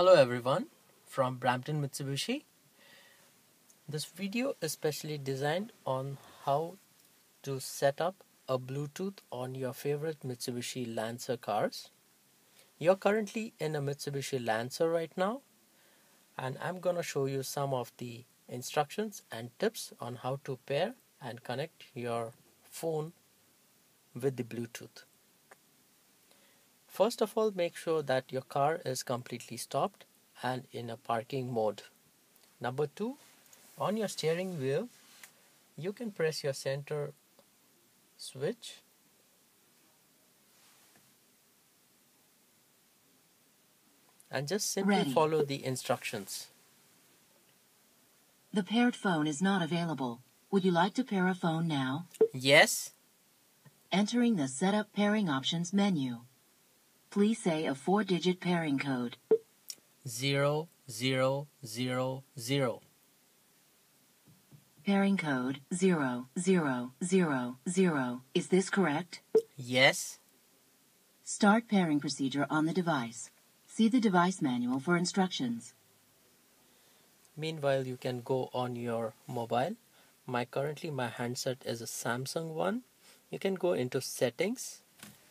Hello everyone from Brampton Mitsubishi. This video is specially designed on how to set up a Bluetooth on your favorite Mitsubishi Lancer cars. You're currently in a Mitsubishi Lancer right now and I'm gonna show you some of the instructions and tips on how to pair and connect your phone with the Bluetooth. First of all, make sure that your car is completely stopped and in a parking mode. Number two, on your steering wheel, you can press your center switch and just simply Ready. follow the instructions. The paired phone is not available. Would you like to pair a phone now? Yes, Entering the Setup Pairing Options menu. Please say a four-digit pairing code. zero, zero, zero, zero. Pairing code 0000. Is this correct? Yes, Start pairing procedure on the device. See the device manual for instructions. Meanwhile, you can go on your mobile. My currently my handset is a Samsung one. You can go into settings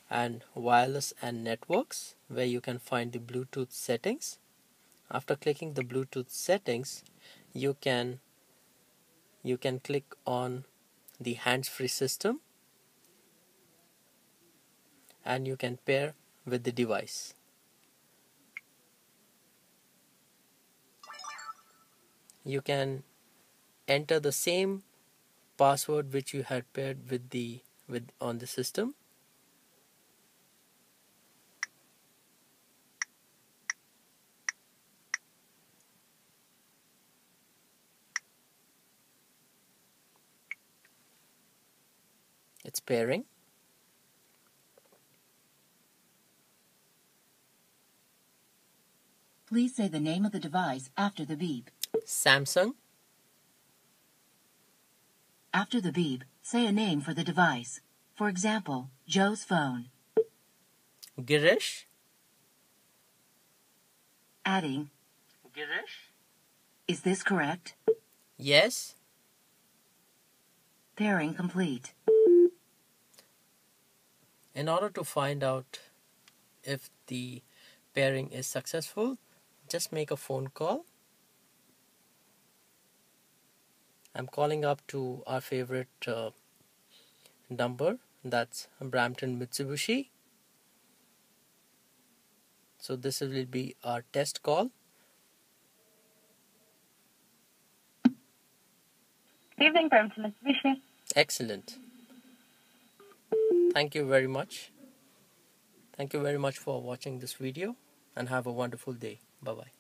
and wireless and networks where you can find the Bluetooth settings. After clicking the Bluetooth settings, you can you can click on the hands-free system and you can pair with the device. you can enter the same password which you had paired with the with on the system it's pairing Please say the name of the device after the beep. samsung After the beep, say a name for the device. For example, Joe's phone. girish Adding, girish is this correct? yes Pairing complete. In order to find out if the pairing is successful just make a phone call. I'm calling up to our favorite uh, number that's Brampton Mitsubishi. So this will be our test call. Good evening, Brampton Mitsubishi. excellent thank you very much. Thank you very much for watching this video and have a wonderful day. Bye bye